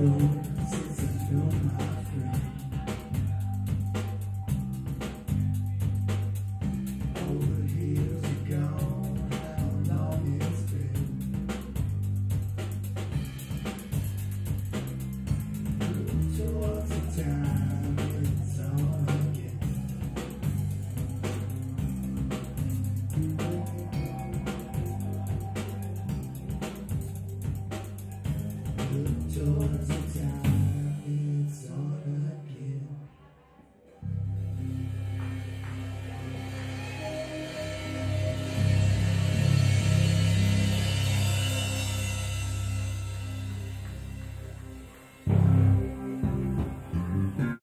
you.